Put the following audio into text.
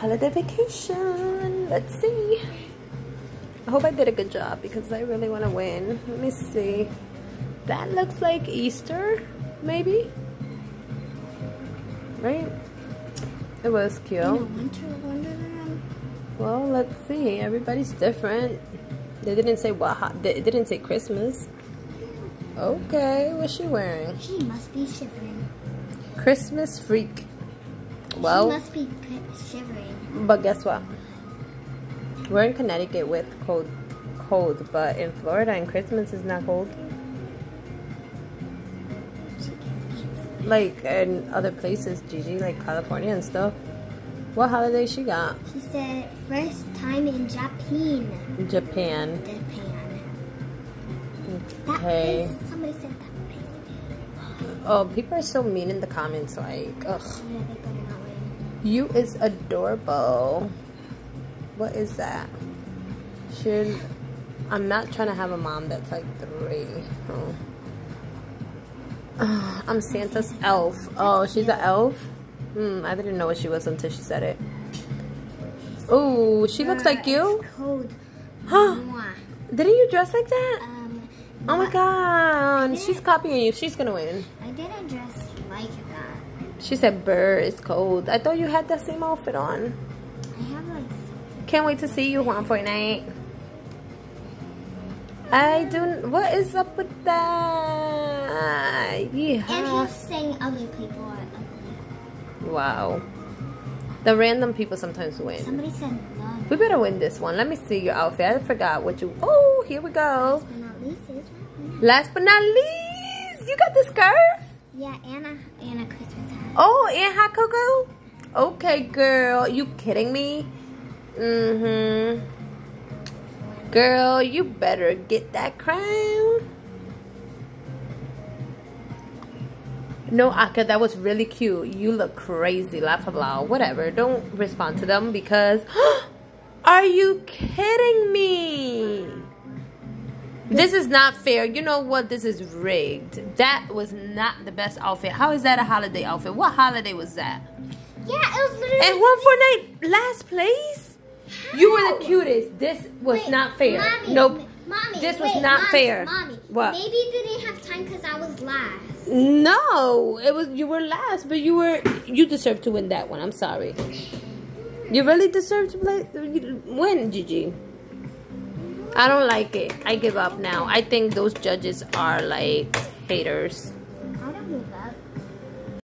holiday vacation. Let's see. I hope I did a good job because I really want to win. Let me see. That looks like Easter, maybe? Right? It was cute. winter wonderland. Well, let's see. Everybody's different. They didn't say what. They didn't say Christmas. Okay, what's she wearing? She must be shivering. Christmas freak. Well, she must be shivering. But guess what? We're in Connecticut with cold, cold, but in Florida and Christmas is not cold. Like in other places, Gigi, like California and stuff. What holiday she got? She said first time in Japan. Japan. Japan. Okay. That place, somebody said that place. Oh, people are so mean in the comments. Like, ugh. Yeah, You is adorable. What is that? Should I'm not trying to have a mom that's like three. Oh. I'm Santa's elf. Oh, she's an elf? Hmm, I didn't know what she was until she said it. Oh, she looks like you? Huh? Didn't you dress like that? Um, Oh my god. She's copying you. She's gonna win. I didn't dress like that. She said, Burr, it's cold. I thought you had that same outfit on. I have like. Can't wait to see you Juan Fortnite. I don't. What is up with that? Yeah. And he's saying other people are ugly. Wow. The random people sometimes win. Somebody said love. We better win this one. Let me see your outfit. I forgot what you. Oh, here we go. Last But not least? Last but not least, you got the skirt. Yeah, Anna, Anna Christmas. Oh, and hot cocoa. Okay, girl. You kidding me? Mm-hmm. Girl, you better get that crown. No, Aka, that was really cute. You look crazy, laugh blah, whatever. Don't respond to them because are you kidding me? This is not fair. You know what? This is rigged. That was not the best outfit. How is that a holiday outfit? What holiday was that? Yeah, it was literally. And one for night last place? You were the cutest. This was Wait, not fair. Mommy, nope. Mommy, This was wait, not mommy, fair. Mommy, What? Maybe they didn't have time because I was last. No, it was you were last, but you were you deserve to win that one. I'm sorry. You really deserve to play win, Gigi. I don't like it. I give up now. I think those judges are like haters.